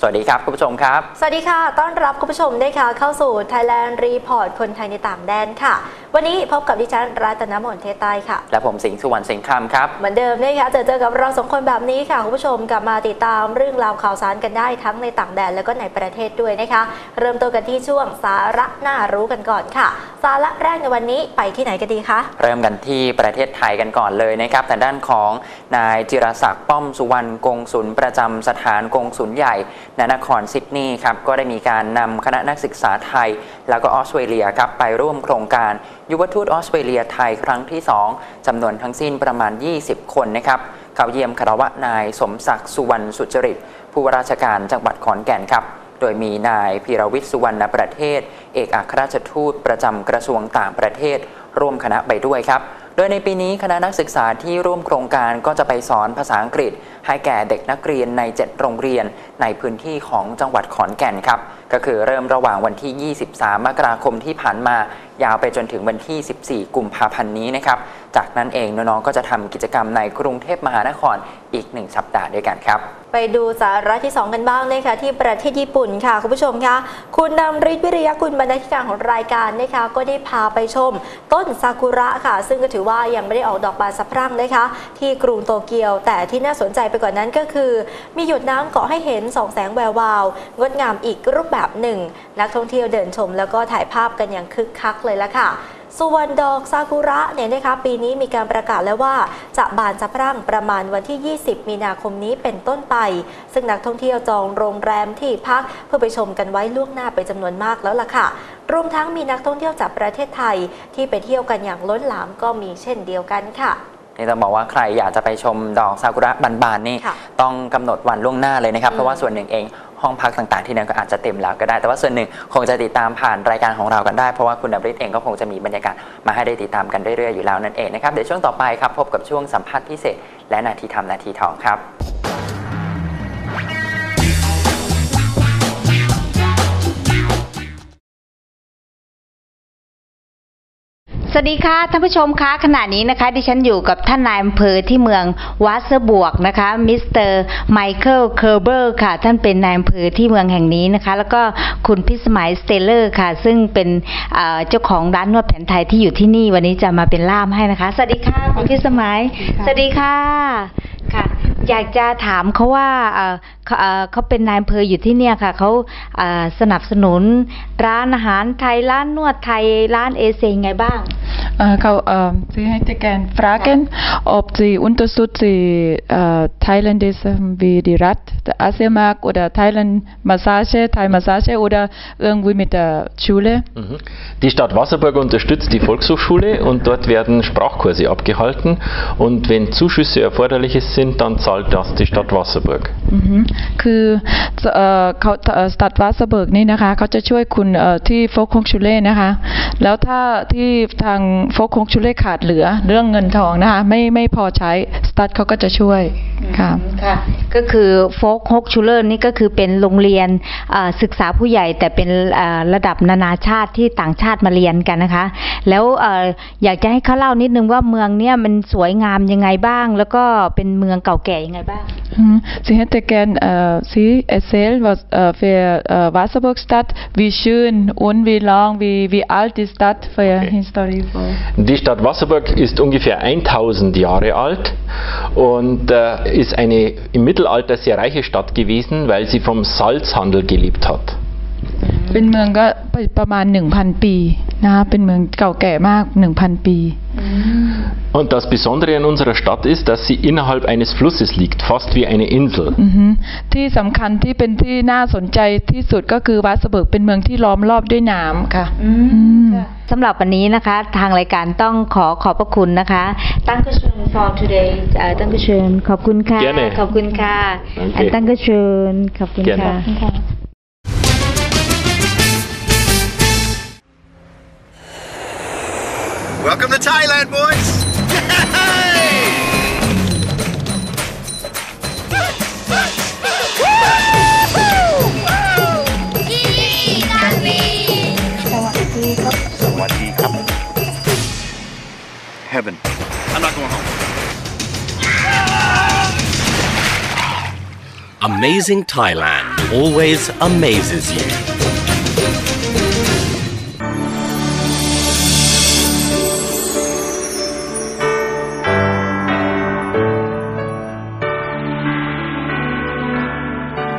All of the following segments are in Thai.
สวัสดีครับคุณผู้ชมครับ สวัสดีค่ะ ต้อนรับคุณผู้ชมได้ค่ะเข้าสู่ Thailand Report คนไทยในต่างแดนค่ะ วันนี้พบกับดิฉันรัตนมนเทศใต้ค่ะ และผมสิงห์สุวรรณสิงห์คำครับ เหมือนเดิมนะคะเจอเจอกับเราสองคนแบบนี้ค่ะคุณผู้ชมกลับมาติดตามเรื่องราวข่าวสารกันได้ทั้งในต่างแดนแล้วก็ในประเทศด้วยนะคะ เริ่มต้นกันที่ช่วงสาระน่ารู้กันก่อนค่ะ สาระแรกในวันนี้ไปที่ไหนกันดีคะเริ่มกันที่ประเทศไทยกันก่อนเลยนะครับแต่ด้านของนายจิรศักดิ์ป้อมสุวรรณกงสุลประจำสถานกงสุลใหญ่ณนครซิดนีย์ครับก็ได้มีการนำคณะนักศึกษาไทย แล้วก็ออสเตรเลียครับไปร่วมโครงการยุวทูตออสเตรเลียไทยครั้งที่ 2จำนวนทั้งสิ้นประมาณ 20 คนนะครับเขาเยี่ยมคารวะนายสมศักดิ์สุวรรณสุจริต ผู้ว่าราชการจังหวัดขอนแก่นครับ โดยมีนายพีรวิทย์สุวรรณประเทศ เอกอัครราชทูตประจำกระทรวงต่างประเทศ ร่วมคณะไปด้วยครับโดยในปีนี้คณะนักศึกษาที่ร่วมโครงการก็จะไปสอนภาษาอังกฤษ ให้แก่เด็กนักเรียนใน 7 โรงเรียนในพื้นที่ของจังหวัดขอนแก่นครับก็คือเริ่มระหว่างวันที่ 23 มกราคมที่ผ่านมา ยาวไปจนถึงวันที่ 14 กุมภาพันธ์นี้นะครับ จากนั้นเองน้องๆ ก็จะทำกิจกรรมในกรุงเทพมหานครอีก 1 สัปดาห์ด้วยกันครับ ไปดูสาระที่ 2 กันบ้างนะคะที่ประเทศญี่ปุ่นค่ะ คุณผู้ชมคะคุณดำริศวิริยะกุลบรรณาธิการของรายการนะคะก็ได้พาไปชม ต้นซากุระค่ะ ซึ่งก็ถือว่ายังไม่ได้ออกดอกบานสะพรั่งนะคะ ที่กรุงโตเกียว แต่ที่น่าสนใจไปกว่านนั้นก็คือ มีหยดน้ำเกาะให้เห็นสองแสงแวววาวงดงามอีกรูปแบบหนึ่ง นักท่องเที่ยวเดินชม แล้วก็ถ่ายภาพกันอย่างคึกคักเลยละค่ะส่วนดอกซากุระเนี่ยนะคะปีนี้มีการประกาศแล้วว่าจะบานสะพรั่งประมาณวันที่ 20 มีนาคมนี้เป็นต้นไป ซึ่งนักท่องเที่ยวจองโรงแรมที่พักเพื่อไปชมกันไว้ล่วงหน้าไปจำนวนมากแล้วล่ะค่ะ รวมทั้งมีนักท่องเที่ยวจากประเทศไทย ที่ไปเที่ยวกันอย่างล้นหลามก็มีเช่นเดียวกันค่ะนี่ต้องบอกว่าใครอยากจะไปชมดอกซากุระบานๆนี่ค่ะต้องกำหนดวันล่วงหน้าเลยนะครับอืมเพราะว่าส่วนหนึ่งเอง ห้องพักต่างๆ ที่นั่นก็อาจจะเต็มแล้วก็ได้ แต่ว่าส่วนหนึ่งคงจะติดตามผ่านรายการของเรากันได้ เพราะว่าคุณดับริทเองก็คงจะมีบรรยากาศมาให้ได้ติดตามกันเรื่อยๆอยู่แล้วนั่นเองนะครับเดี๋ยวช่วงต่อไปครับพบกับช่วงสัมภาษณ์พิเศษ และนาทีทำนาทีทองครับ วัสดีค่ะท่านผู้ชมคะขณะนี้นะคะดิฉันอยู่กับท่านนายอำเภอที่เมืองวัสบวกนะคะมิสเตอร์ไมเคิลเคอร์เบอร์ค่ะ ท่านเป็นนายอำเภอที่เมืองแห่งนี้นะคะ แล้วก็คุณพิสมัยสเตเลอร์ค่ะ ซึ่งเป็นเอ่อเจ้าของร้านนวดแผนไทยที่อยู่ที่นี่วันนี้จะมาเป็นล่ามให้นะคะสวัสดีค่ะคุณพิสมัยสวัสดีค่ะค่ะ อยากจะถามเขาว่าเอ่อเขาเอ่อเขาเป็นนายอำเภออยู่ที่เนี่ยค่ะเขาเอ่อสนับสนุนร้านอาหารไทยร้านนวดไทยร้านเอเซยังไงบ้าง Äh, Kau, äh, Sie hätte gern fragen, ob Sie unterstützen äh, Thailändische wie die Rad, der Asiamarkt oder Thailand Massage, Thai Massage oder irgendwie mit der Schule. Mhm. Die Stadt Wasserburg unterstützt die Volkshochschule und dort werden Sprachkurse abgehalten. Und wenn Zuschüsse erforderlich sind, dann zahlt das die Stadt Wasserburg. อือฮึคือเอ่อเขาเอ่อสตัดวาสเบิร์กนี่นะคะเขาจะช่วยคุณเอ่อที่โฟกคงชูเล่นะคะ แล้วถ้าที่ทาง โฟกคงชุเล่ขาดเหลือเรื่องเงินทองนะคะไม่ไม่พอใช้สตัดเขาก็จะช่วยค่ะค่ะ ก็คือโฟกฮกชูเลอร์นี่ก็คือเป็นโรงเรียนเอ่อศึกษาผู้ใหญ่แต่เป็นเอ่อระดับนานาชาติที่ต่างชาติมาเรียนกันนะคะ แล้วเอ่ออยากจะให้เขาเล่านิดนึงว่าเมืองเนี่ยมันสวยงามยังไงบ้าง แล้วก็เป็นเมืองเก่าแก่ยังไงบ้าง Mhm. Sie hätte gern äh, Sie erzählen, was äh, für äh, Wasserburg-Stadt, wie schön und wie lang, wie, wie alt die Stadt für Okay. History war. Die Stadt Wasserburg ist ungefähr 1000 Jahre alt und äh, ist eine im Mittelalter sehr reiche Stadt gewesen, weil sie vom Salzhandel gelebt hat. เป็นเมืองก็ประมาณ 1,000 ปีนะคะเป็นเมืองเก่าแก่มาก 1,000 ปี Und das Besondere an unserer Stadt ist, dass sie innerhalb eines Flusses liegt, fast wie eine Insel. อือฮึที่สำคัญที่เป็นที่น่าสนใจที่สุดก็คือวัสเบิร์กเป็นเมืองที่ล้อมรอบด้วยน้ำค่ะ อืม สำหรับวันนี้นะคะ ทางรายการต้องขอขอบพระคุณนะคะ ตั้งกระชน for today เอ่อตั้งกระชนขอบคุณค่ะ Gerne ขอบคุณค่ะ Danke อันตั้งกระชนขอบคุณ Gerne ค่ะ Welcome to Thailand, boys! Amazing Thailand always amazes you.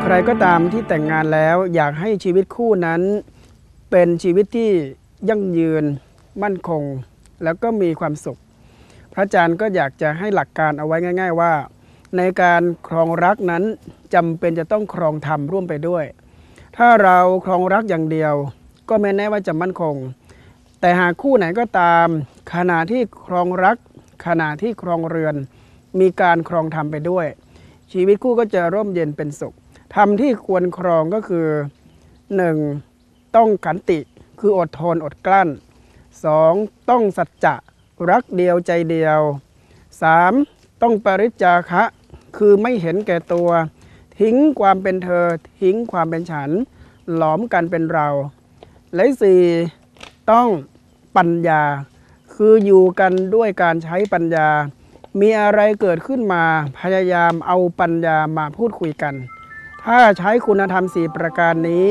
ใครก็ตามที่แต่งงานแล้วอยากให้ชีวิตคู่นั้น เป็นชีวิตที่ยั่งยืน มั่นคง แล้วก็มีความสุข พระอาจารย์ก็อยากจะให้หลักการเอาไว้ง่าย ๆ ว่า ในการครองรักนั้นจำเป็นจะต้องครองธรรมร่วมไปด้วย ถ้าเราครองรักอย่างเดียว ก็ไม่แน่ว่าจะมั่นคง แต่หากคู่ไหนก็ตาม ขณะที่ครองรัก ขณะที่ครองเรือน มีการครองธรรมไปด้วย ชีวิตคู่ก็จะร่มเย็นเป็นสุขธรรมที่ควรครองก็คือ 1. ต้องขันติคืออดทนอดกลั้น 2. ต้องสัจจะรักเดียวใจเดียว 3. ต้องปริจจาคะ คือไม่เห็นแก่ตัว ทิ้งความเป็นเธอ ทิ้งความเป็นฉัน หลอมกันเป็นเรา และ 4. ต้องปัญญา คืออยู่กันด้วยการใช้ปัญญา มีอะไรเกิดขึ้นมาพยายามเอาปัญญามาพูดคุยกัน ถ้าใช้คุณธรรมสี่ประการนี้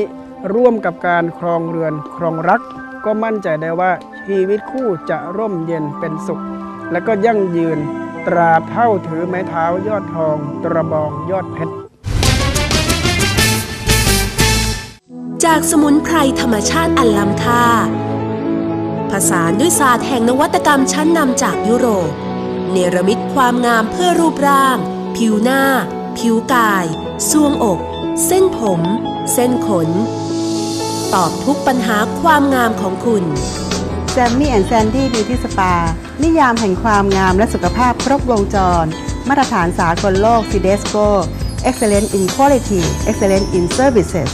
ร่วมกับการครองเรือนครองรัก ก็มั่นใจได้ว่าชีวิตคู่จะร่มเย็นเป็นสุข และก็ยั่งยืน ตราเท่าถือไม้เท้ายอดทองตระบองยอดเพชร จากสมุนไพรธรรมชาติอันล้ำค่า ผสานด้วยศาสตร์แห่งนวัตกรรมชั้นนำจากยุโรป เนรมิตความงามเพื่อรูปร่าง ผิวหน้า ผิวกายซวงอก เส้นผม เส้นขน ตอบทุกปัญหาความงามของคุณ ซมมี่แอนด์แซนดี้บิวตี้สปา นิยามแห่งความงามและสุขภาพครบวงจร มาตรฐานสากลโลกซีเดสโก Excellent in Quality Excellent in Services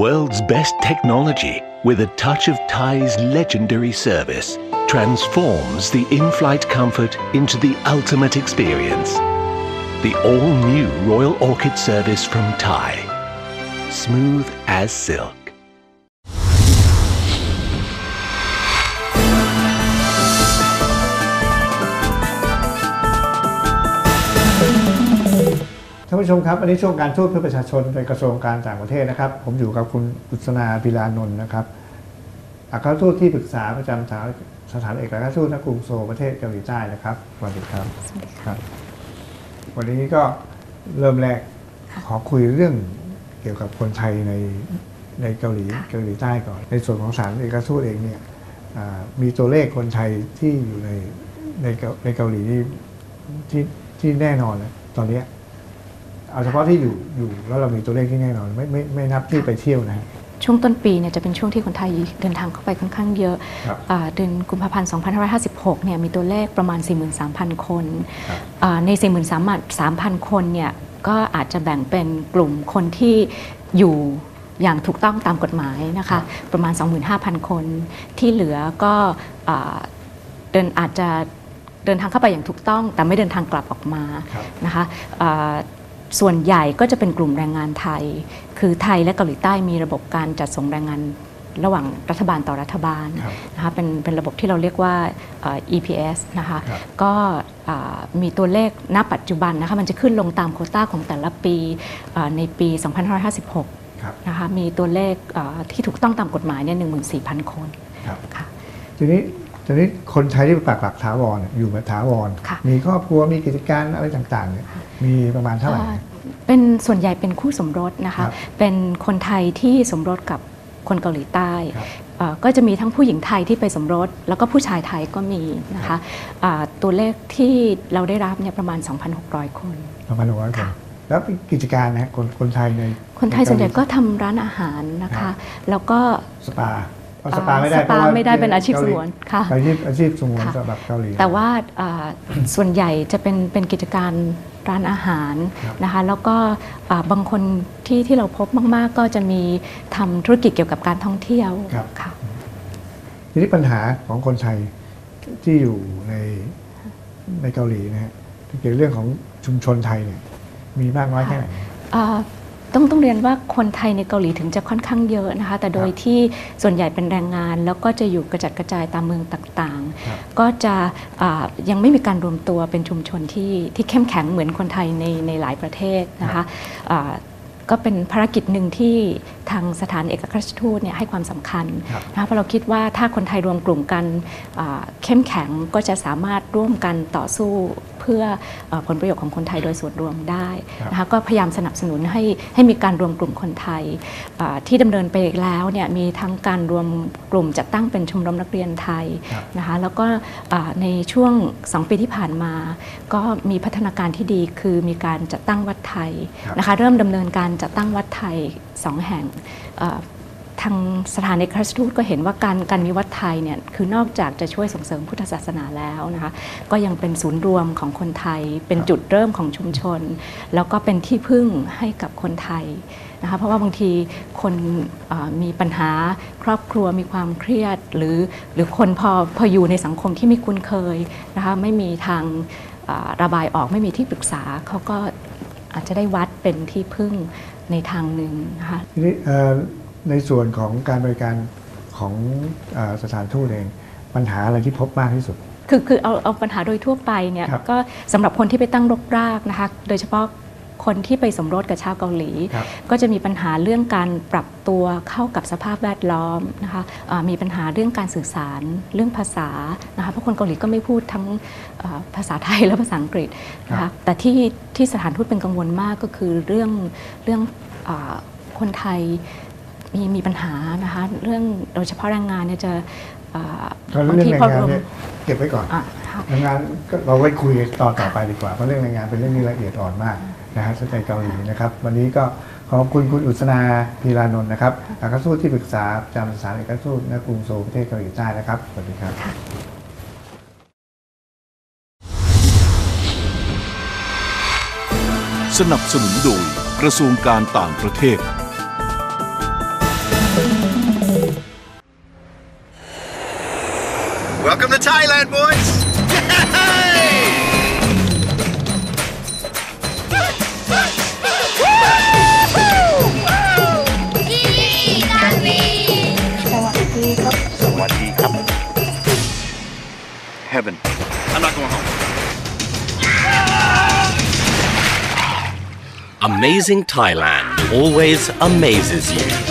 world's best technology, with a touch of Thai's legendary service, transforms the in flight comfort into the ultimate experience. The all new Royal Orchid service from Thai. Smooth as silk. านผู้ชมครับ อันนี้ช่วงการทูตเพื่อประชาชนโดยกระทรวงการต่างประเทศนะครับ ผมอยู่กับคุณอุศนาพิลานนท์นะครับอัครทูตที่ปรึกษาประจำสถานสถานเอกอัครทูตณกรุงโซลประเทศเกาหลีใต้นะครับสวัสดีครับครับ วันนี้ก็เริ่มแรกขอคุยเรื่องเกี่ยวกับคนไทยในในเกาหลีเกาหลีใต้ก่อน ในส่วนของสถานเอกอัครทูตเองเนี่ยอ่ามีตัวเลขคนไทยที่อยู่ในในเกาในเกาหลีนี่ที่ที่แน่นอนแล้วตอนเนี้ย เอาเฉพาะที่อยู่อยู่แล้วเรามีตัวเลขที่แน่นอนไม่ไม่ไม่นับที่ไปเที่ยวนะฮะ ช่วงต้นปีเนี่ยจะเป็นช่วงที่คนไทยเดินทางเข้าไปค่อนข้างเยอะครับอ่าเดือนกุมภาพันธ์ 2556 เนี่ยมีตัวเลขประมาณ 43,000 คนครับ อ่าใน 43,000 คนเนี่ยก็อาจจะแบ่งเป็นกลุ่มคนที่อยู่อย่างถูกต้องตามกฎหมายนะคะประมาณ 25,000 คนที่เหลือก็อ่าเดินอาจจะเดินทางเข้าไปอย่างถูกต้อง แต่ไม่เดินทางกลับออกมา ครับ นะคะอ่า ส่วนใหญ่ก็จะเป็นกลุ่มแรงงานไทย คือไทยและเกาหลีใต้มีระบบการจัดส่งแรงงานระหว่างรัฐบาลต่อรัฐบาลครับนะคะเป็นเป็นระบบที่เราเรียกว่าเอ่อ EPS นะคะครับก็อ่ามีตัวเลขณปัจจุบันนะคะมันจะขึ้นลงตามโควต้าของแต่ละปีอ่าในปี 2556ครับนะคะมีตัวเลขอ่าที่ถูกต้องตามกฎหมายเนี่ย14,000 คนครับค่ะทีนี้ ทีนี้คนไทยที่ปักหลักถาวรเนี่ยอยู่แบบถาวร ค่ะ มีครอบครัวมีกิจการอะไรต่างๆเนี่ยมีประมาณเท่าไหร่อ่าเป็นส่วนใหญ่เป็นคู่สมรสนะครัคะ บเป็นคนไทยที่สมรสกับคนเกาหลีใต้ครับอ่าก็จะมีทั้งผู้หญิงไทยที่ไปสมรส แล้วก็ผู้ชายไทยก็มีนะคะอ่าตัวเลขที่เราได้รับเนี่ยประมาณ 2,600 คน ประมาณหกร้อยคนแล้วกิจการนะฮะคนคนไทยในคนไทยส่วนใหญ่ก็เาทำร้านอาหารนะครัคะบแล้วก็ สปาเพราะอ่า สปาไม่ได้สปาเพระไม่ได้เป็นอาชีพกหลีสงวนค่ะอาชีพอาชีพสงวนค่ะสำหรับเกาหลีแต่ว่าอ่าส่วนใหญ่จะเป็นเป็นกิจการร้านอาหารครับนะคะแล้วก็อ่าบางคนที่ที่เราพบมาก ๆ ก็จะมีทำธุรกิจเกี่ยวกับการท่องเที่ยวครับค่ะทีนี้ปัญหาของคนไทยที่อยู่ในในเกาหลีนะฮะเกี่ยวกับเรื่องของชุมชนไทยเนี่ยมีมากน้อยแค่ไหนอ่า ต้องต้องเรียนว่าคนไทยในเกาหลีถึงจะค่อนข้างเยอะนะคะ แต่โดยที่ส่วนใหญ่เป็นแรงงาน แล้วก็จะอยู่กระจัดกระจายตามเมืองต่างครับๆก็จะอ่ายังไม่มีการรวมตัวเป็นชุมชนที่ที่เข้มแข็งเหมือนคนไทยในในหลายประเทศนะคะอ่าก็เป็นภารกิจหนึ่งที่ ทางสถานเอกอัครราชทูตเนี่ยให้ความสำคัญครับนะคะเพราะเราคิดว่าถ้าคนไทยรวมกลุ่มกันอ่าเข้มแข็งก็จะสามารถร่วมกันต่อสู้เพื่อเออผลประโยชน์ของคนไทยโดยส่วนรวมได้นะคะก็พยายามสนับสนุนให้ให้มีการรวมกลุ่มคนไทยอ่าที่ดำเนินไปแล้วเนี่ยมีทั้งการรวมกลุ่มจัดตั้งเป็นชมรมนักเรียนไทยนะคะแล้วก็อ่าในช่วง 2 ปีที่ผ่านมา ก็มีพัฒนาการที่ดีคือมีการจัดตั้งวัดไทยนะคะเริ่มดำเนินการจัดตั้งวัดไทย สองแห่งทางสถานเอกรราชทูตก็เห็นว่าการการมีวัดไทยเนี่ยคือนอกจากจะช่วยส่งเสริมพุทธศาสนาแล้วนะคะก็ยังเป็นศูนย์รวมของคนไทย เป็นจุดเริ่มของชุมชน แล้วก็เป็นที่พึ่งให้กับคนไทยนะคะเพราะว่าบางทีคนมีปัญหาครอบครัวมีความเครียด หรือหรือคนพอพออยู่ในสังคมที่ไม่คุ้นเคยนะคะไม่มีทางระบายออกไม่มีที่ปรึกษาเขาก็อาจจะได้วัดเป็นที่พึ่ง ในทางหนึ่งนะคะทีนี้เอ่อในส่วนของการบริการของเออสถานทูตเอง ปัญหาอะไรที่พบมากที่สุด คือคือเอาเอาปัญหาโดยทั่วไปเนี่ยครับก็สำหรับคนที่ไปตั้งรกรากนะคะโดยเฉพาะ คนที่ไปสมรสกับชาวเกาหลีครับก็จะมีปัญหาเรื่องการปรับตัวเข้ากับสภาพแวดล้อมนะคะอ่ามีปัญหาเรื่องการสื่อสารเรื่องภาษานะคะเพราะคนเกาหลีก็ไม่พูดทั้งอ่าภาษาไทยและภาษาอังกฤษนะครัคะบแต่ที่ที่สถานทูตเป็นกังวลมากก็คือเรื่องเรื่องอาคนไทยมีมีปัญหานะคะเรื่องโดยเฉพาะแรงงานเนี่ยจะอ่าก็เรื่องแรงพองานรวมเนี่ยเก็บไว้ก่อนอะค่ะแรงงานก็เราไว้คุยตอนต่อไปดีกว่าเพราะเรื่องแรงงานเป็นเรื่องที่ละเอียดอ่อนมาก นะฮะสนใจเกาหลีนะครับ วันนี้ก็ขอบคุณคุณอุศนาพีรานนท์นะครับอัครทูตที่ปรึกษาประจำสถานเอกอัครทูตณกรุงโซลประเทศเกาหลีใต้นะครับสวัสดีครับสนับสนุนโดยกระทรวงการต่างประเทศ Welcome to Thailand, boys! Heaven. I'm not going home. Amazing Thailand always amazes you.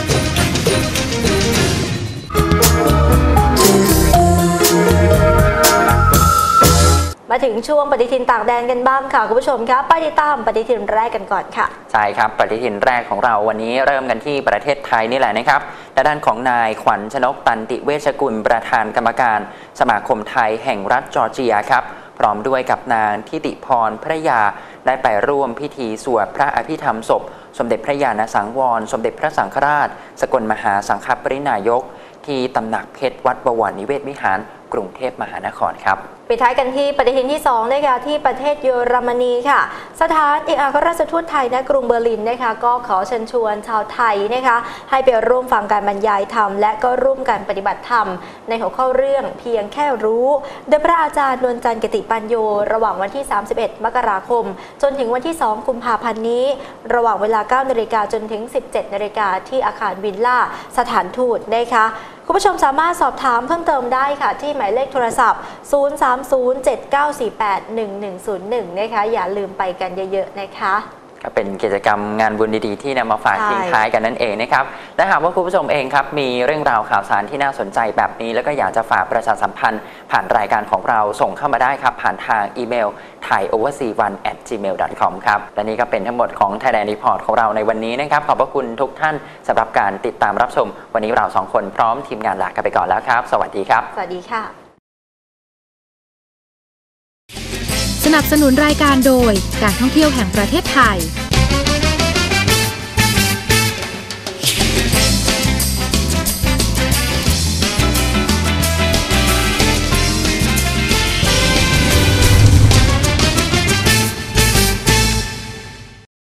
ถึงช่วงปฏิทินต่างแดนกันบ้างค่ะคุณผู้ชมคะไปติดตามปฏิทินแรกกันก่อนค่ะ ใช่ครับ ปฏิทินแรกของเราวันนี้เริ่มกันที่ประเทศไทยนี่แหละนะครับด้านของนายขวัญชนกตันติเวชกุลประธานกรรมการ สมาคมไทยแห่งรัฐจอร์เจียครับพร้อมด้วยกับนางทิติพรพระยา ได้ไปร่วมพิธีสวดพระอภิธรรมศพ สมเด็จพระญาณสังวร สมเด็จพระสังฆราช สกลมหาสังฆปรินายก ที่ตำหนักเพชรวัดบวรนิเวศวิหาร กรุงเทพมหานครครับ ปิดท้ายกันที่ปฏิทินที่ 2 นะคะที่ประเทศเยอรมนีค่ะ สถานเอกอัครราชทูตไทยณกรุงเบอร์ลินนะคะก็ขอเชิญชวนชาวไทยนะคะให้ไปร่วมฟังการบรรยายธรรม และก็ร่วมกันปฏิบัติธรรม ในหัวข้อเรื่องเพียงแค่รู้ โดยพระอาจารย์นวลจันทร์กติปัญโย ระหว่างวันที่ 31 มกราคม จนถึงวันที่ 2 กุมภาพันธ์นี้ ระหว่างเวลา 9 นาฬิกาจนถึง 17 นาฬิกาที่อาคารวิลล่าสถานทูตนะคะคุณผู้ชมสามารถสอบถามเพิ่มเติมได้ค่ะที่หมายเลขโทรศัพท์ 03 0307948101 นะคะอย่าลืมไปกันเยอะๆนะคะก็เป็นกิจกรรมงานบุญดีๆที่นำมาฝากใช่ทิ้งท้ายกันนั่นเองนะครับและหากว่าคุณผู้ชมเองครับมีเรื่องราวข่าวสารที่น่าสนใจแบบนี้ แล้วก็อยากจะฝากประชาสัมพันธ์ ผ่านรายการของเราส่งเข้ามาได้ครับ ผ่านทางอีเมล thaioverseas1 at gmail com ครับและนี่ก็เป็นทั้งหมดของ Thailand Report ของเราในวันนี้นะครับ ขอบพระคุณทุกท่านสำหรับการติดตามรับชม วันนี้เราสองคนพร้อมทีมงานลากันไปก่อนแล้วครับ สวัสดีครับ สวัสดีค่ะ นับสนุนรายการโดยการท่องเที่ยวแห่งประเทศไทย